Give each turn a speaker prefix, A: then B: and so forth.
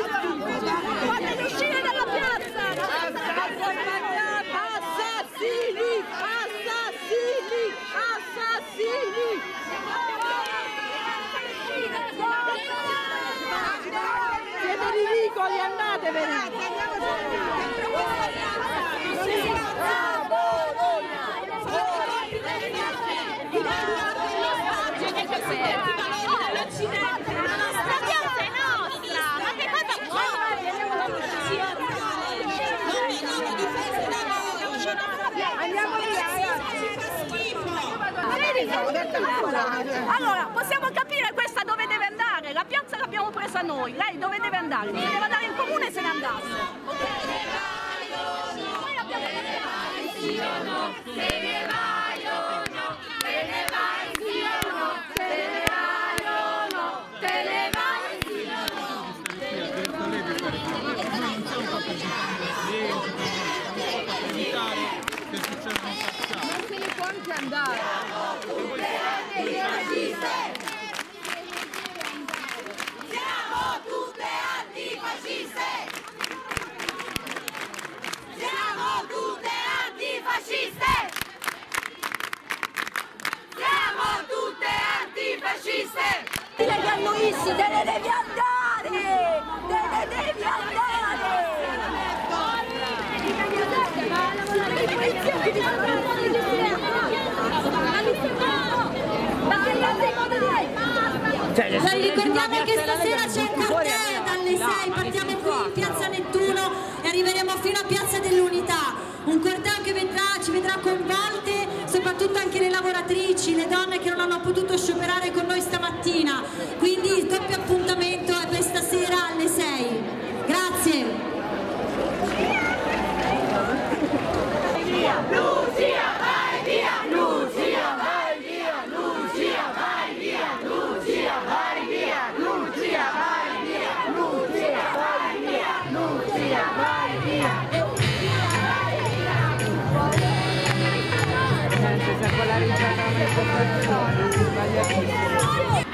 A: Fateli uscire
B: dalla piazza! Assassini! Assassini! Assassini! Siete ridicoli,
A: andatevene! Fuori! Fuori! Fuori! Fuori! Fuori! Andiamo.
B: Allora, possiamo capire questa dove deve andare? La piazza l'abbiamo presa noi, lei dove deve andare? Deve andare in comune se ne andasse.
A: Non se ne può anche andare.
C: Siamo tutte antifasciste! Siamo tutte antifasciste! Siamo tutte antifasciste!
B: Dile che a Luisi te ne devi andare! Te ne devi andare!
D: La ricordiamo che stasera c'è il corteo dalle 6, partiamo qui in piazza Nettuno e arriveremo fino a piazza dell'Unità. Un corteo che vedrà, ci vedrà coinvolte soprattutto anche le lavoratrici, le donne che non hanno potuto scioperare con noi stamattina. Quindi
C: se sacó
E: la bichota, el